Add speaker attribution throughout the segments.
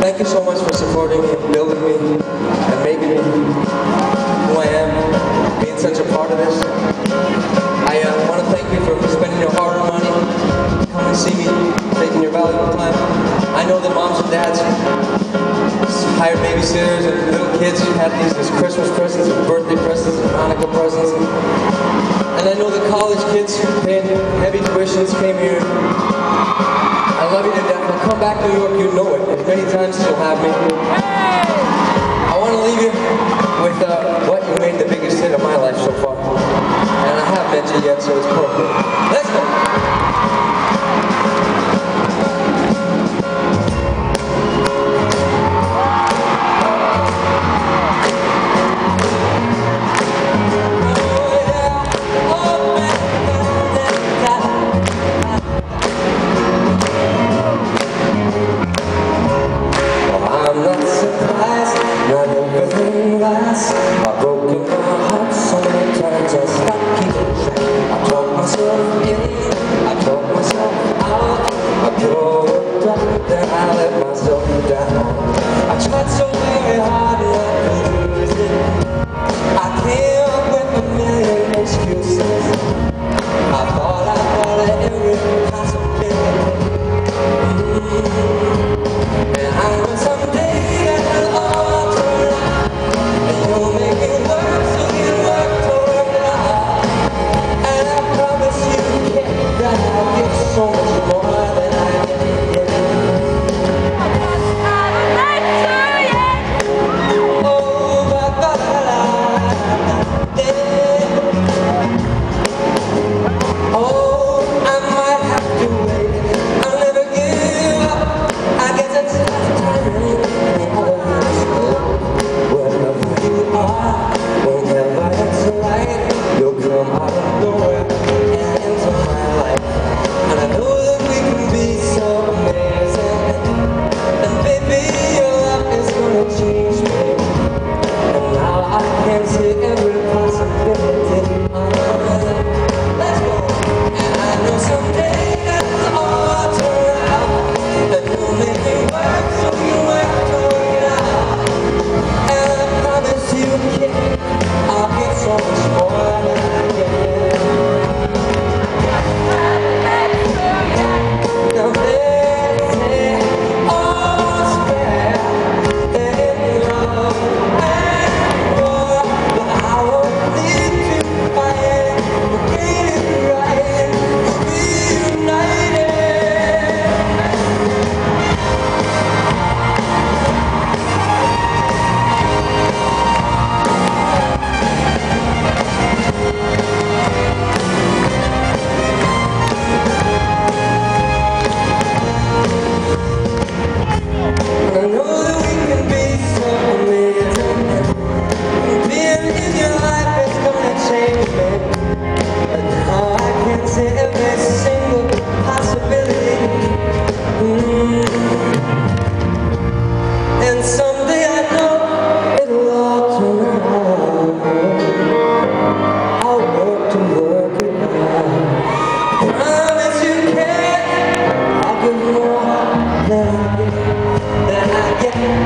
Speaker 1: Thank you so much for supporting me, building me and making me who I am, being such a part of this. I uh, want to thank you for spending your hard earned money, coming to see me, taking your valuable time. I know that moms and dads hired babysitters and little kids had these Christmas presents and birthday presents and Hanukkah presents. And I know the college kids who paid heavy tuitions came here back to New York, you know it. As many times as you'll have me. I want to leave you with uh, what made the biggest hit of my life so far. And I Haven't Met You Yet, so it's cool. Lord.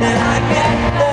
Speaker 1: that I get.